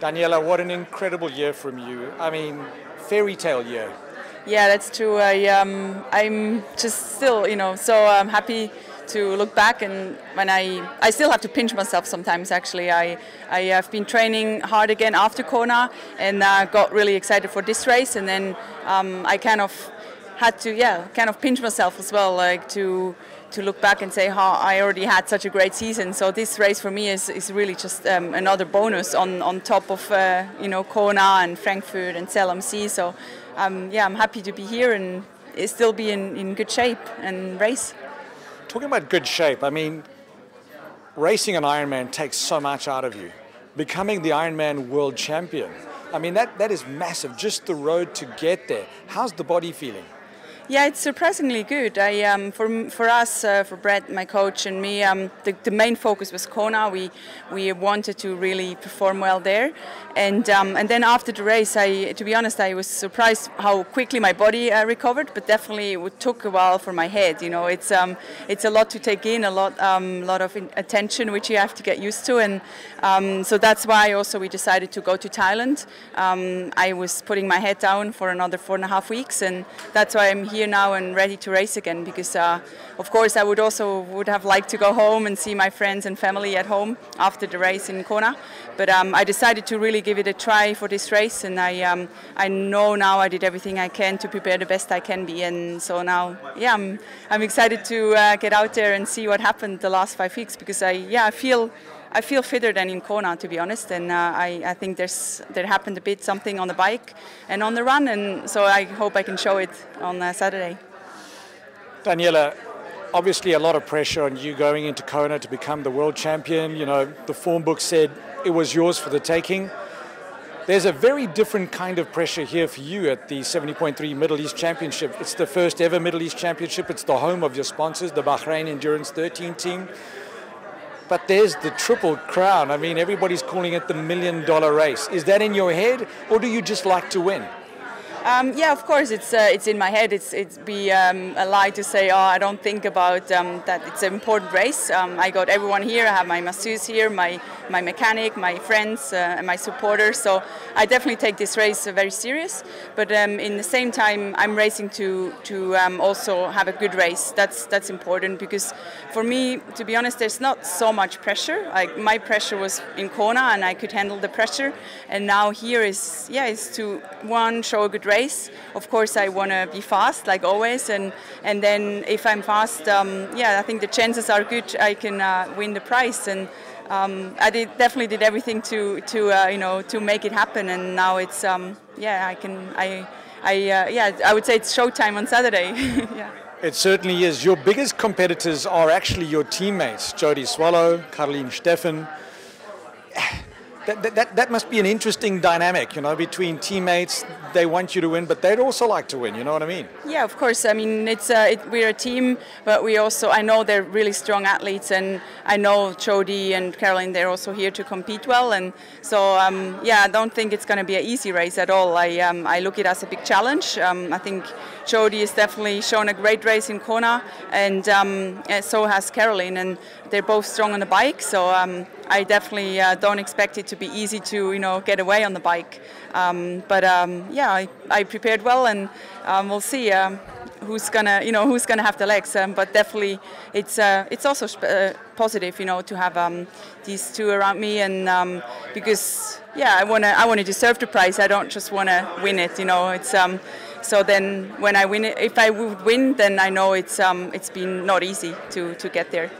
Daniela, what an incredible year from you. I mean, fairy tale year. Yeah, that's true. I, um, I'm just still, you know, so um, happy to look back and when I, I still have to pinch myself sometimes actually. I, I have been training hard again after Kona and uh, got really excited for this race and then um, I kind of had to, yeah, kind of pinch myself as well, like to to look back and say how I already had such a great season. So this race for me is, is really just um, another bonus on, on top of uh, you know Kona and Frankfurt and Sea. So um, yeah, I'm happy to be here and still be in, in good shape and race. Talking about good shape, I mean, racing an Ironman takes so much out of you. Becoming the Ironman world champion, I mean that that is massive. Just the road to get there. How's the body feeling? Yeah, it's surprisingly good. I, um, for, for us, uh, for Brett, my coach, and me, um, the, the, main focus was Kona. We, we wanted to really perform well there. And, um, and then after the race, I, to be honest, I was surprised how quickly my body uh, recovered, but definitely it took a while for my head. You know, it's, um, it's a lot to take in, a lot, um, lot of attention, which you have to get used to. And um, so that's why also we decided to go to Thailand. I was putting my head down for another four and a half weeks, and that's why I'm here here now and ready to race again because uh, of course I would also would have liked to go home and see my friends and family at home after the race in Kona. But um, I decided to really give it a try for this race and I um, I know now I did everything I can to prepare the best I can be. And so now yeah I'm, I'm excited to uh, get out there and see what happened the last five weeks because I yeah I feel I feel fitter than in Kona, to be honest, and uh, I, I, think there's there happened a bit something on the bike and on the run, and so I hope I can show it on uh, Saturday. Daniela, obviously a lot of pressure on you going into Kona to become the world champion. You know, the form book said it was yours for the taking. There's a very different kind of pressure here for you at the 70.3 Middle East Championship. It's the first ever Middle East Championship. It's the home of your sponsors, the Bahrain Endurance 13 team. But there's the triple crown. I mean, everybody's calling it the million dollar race. Is that in your head, or do you just like to win? Um, yeah, of course, it's uh, it's in my head. It's it'd be um, a lie to say, oh, I don't think about um, that. It's an important race. Um, I got everyone here. I have my masseuse here, my my mechanic, my friends, uh, and my supporters. So I definitely take this race uh, very serious. But um, in the same time, I'm racing to to um, also have a good race. That's that's important because for me, to be honest, there's not so much pressure. Like my pressure was in Kona, and I could handle the pressure. And now here is yeah, is to one show a good race race. Of course, I want to be fast, like always, and and then if I'm fast, um, yeah, I think the chances are good I can uh, win the prize. And um, I did, definitely did everything to to uh, you know to make it happen. And now it's um, yeah, I can I I uh, yeah, I would say it's showtime on Saturday. yeah. It certainly is. Your biggest competitors are actually your teammates, Jodie Swallow, Caroline Steffen that, that, that must be an interesting dynamic, you know, between teammates. They want you to win, but they'd also like to win. You know what I mean? Yeah, of course. I mean, it's uh, it, we're a team, but we also I know they're really strong athletes, and I know Jodie and Caroline they're also here to compete well, and so um, yeah, I don't think it's going to be an easy race at all. I um, I look it as a big challenge. Um, I think Jodie has definitely shown a great race in Kona, and, um, and so has Caroline, and they're both strong on the bike. So um, I definitely uh, don't expect it to be easy to you know get away on the bike. Um, but um, yeah, I, I, prepared well, and um, we'll see um, who's gonna you know who's gonna have the legs. but definitely, it's uh, it's also uh, positive you know to have these two around me, and because yeah, I wanna I wanna deserve the prize. I don't just wanna win it. You know, it's so then when I win if I would win, then I know it's um, it's been not easy to, to get there.